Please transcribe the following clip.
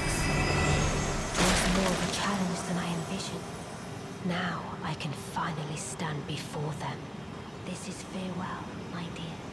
It was more of a challenge than I envisioned. Now I can finally stand before them. This is farewell, my dear.